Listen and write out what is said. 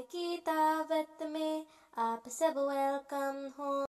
की दावत में आप सब वेलकम हो।